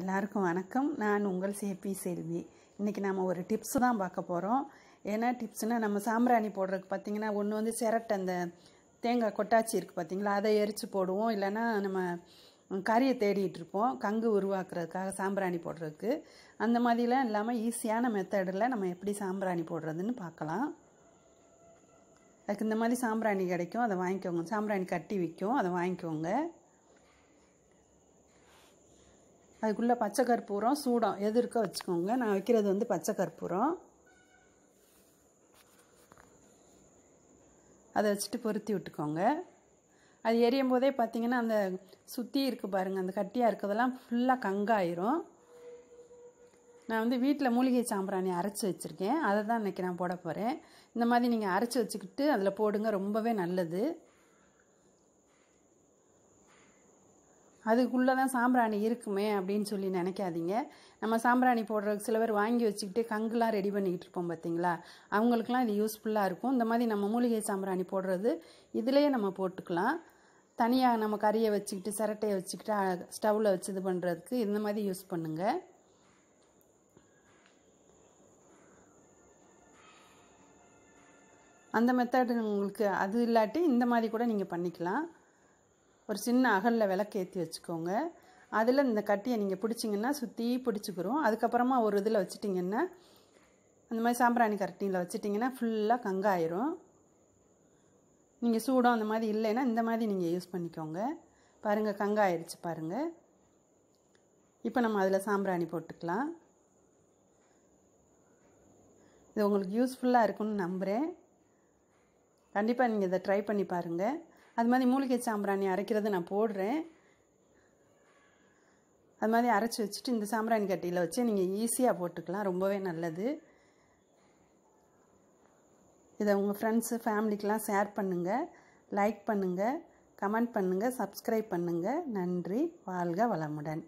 எல்லாருக்கும் வணக்கம். நான் உங்கள் சேபி செல்வி. இன்றைக்கி நம்ம ஒரு டிப்ஸ் தான் பார்க்க போகிறோம் ஏன்னா டிப்ஸ்னால் நம்ம சாம்பிராணி போடுறதுக்கு பார்த்திங்கன்னா ஒன்று வந்து சிரட்டை அந்த தேங்காய் கொட்டாச்சி இருக்குது பார்த்தீங்களா அதை எரித்து போடுவோம். இல்லைன்னா நம்ம கறியை தேடிட்டு இருப்போம். கங்கு உருவாக்குறதுக்காக சாம்பிராணி போடுறதுக்கு. அந்த மாதிரிலாம் இல்லாமல் ஈஸியான மெத்தடில் நம்ம எப்படி சாம்பிராணி போடுறதுன்னு பார்க்கலாம். அதுக்கு இந்த மாதிரி சாம்பிராணி கிடைக்கும். அதை வாங்கிக்கோங்க. சாம்பிராணி கட்டி விற்கும் அதை வாங்கிக்கோங்க. அதுக்குள்ளே பச்சை கற்பூரம் சூடம். எது இருக்கோ வச்சுக்கோங்க. நான் வைக்கிறது வந்து பச்சை கற்பூரம். அதை வச்சுட்டு பொருத்தி விட்டுக்கோங்க. அது எரியும் போதே பார்த்தீங்கன்னா அந்த சுற்றி இருக்குது பாருங்கள் அந்த கட்டியாக இருக்கிறதெல்லாம் ஃபுல்லாக கங்காயிரும். நான் வந்து வீட்டில் மூலிகை சாம்பிராணி அரைச்சி வச்சுருக்கேன். அதை தான் இன்றைக்கி நான் போட போகிறேன் இந்த மாதிரி நீங்கள் அரைச்சி வச்சுக்கிட்டு அதில் போடுங்க ரொம்பவே நல்லது. அதுக்குள்ளே தான் சாம்பிராணி இருக்குமே அப்படின்னு சொல்லி நினைக்காதீங்க. நம்ம சாம்பிராணி போடுறதுக்கு சில பேர் வாங்கி வச்சுக்கிட்டு கங்குலாம் ரெடி பண்ணிக்கிட்டு இருப்போம் பார்த்தீங்களா அவங்களுக்குலாம் இது யூஸ்ஃபுல்லாக இருக்கும். இந்த மாதிரி நம்ம மூலிகை சாம்பிராணி போடுறது இதிலேயே நம்ம போட்டுக்கலாம். தனியாக நம்ம கறியை வச்சுக்கிட்டு சிரட்டையை வச்சுக்கிட்டு ஸ்டவ்வில் வச்சு இது பண்ணுறதுக்கு இந்த மாதிரி யூஸ் பண்ணுங்கள் அந்த மெத்தடு உங்களுக்கு அது இல்லாட்டி இந்த மாதிரி கூட நீங்கள் பண்ணிக்கலாம். ஒரு சின்ன அகலில் விளக்கு ஏற்றி வச்சுக்கோங்க. அதில் இந்த கட்டியை நீங்கள் பிடிச்சிங்கன்னா சுற்றி பிடிச்சிக்கிறோம் அதுக்கப்புறமா ஒரு இதில் வச்சுட்டிங்கன்னா அந்த மாதிரி சாம்பிராணி கரட்டியில் வச்சுட்டிங்கன்னா ஃபுல்லாக கங்காயிரும். நீங்கள் சூடம் அந்த மாதிரி இல்லைன்னா இந்த மாதிரி நீங்கள் யூஸ் பண்ணிக்கோங்க. பாருங்கள் கங்காயிருச்சு பாருங்கள் இப்போ நம்ம அதில் சாம்பிராணி போட்டுக்கலாம். இது உங்களுக்கு யூஸ்ஃபுல்லாக இருக்குன்னு நம்புகிறேன் கண்டிப்பாக நீங்கள் இதை ட்ரை பண்ணி பாருங்கள் அது மாதிரி மூலிகை சாம்பிராணி அரைக்கிறது நான் போடுறேன். அது மாதிரி அரைச்சி வச்சுட்டு இந்த சாம்பிராணி கட்டியில் வச்சு நீங்கள் ஈஸியாக போட்டுக்கலாம். ரொம்பவே நல்லது. இதை உங்கள் ஃப்ரெண்ட்ஸு ஃபேமிலிக்கெலாம் ஷேர் பண்ணுங்கள் லைக் பண்ணுங்கள் கமெண்ட் பண்ணுங்கள் சப்ஸ்கிரைப் பண்ணுங்கள் நன்றி. வாழ்க வளமுடன்.